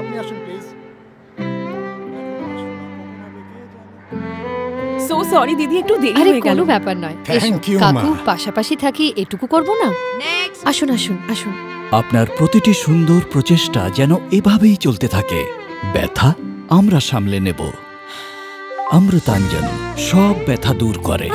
আপনি আসুন please so sorry দিদি একটু দেরি হয়ে গেল। কোনো ব্যাপার নয়। থ্যাংক ইউ কাকু পাশাপাশি থাকি এটুকু করব না? আসুন আসুন আসুন। আপনার প্রতিটি সুন্দর প্রচেষ্টা যেন এভাবেই চলতে থাকে। ব্যথা আমরা সামলে নেব। অমৃতাঞ্জন সব ব্যথা দূর করে।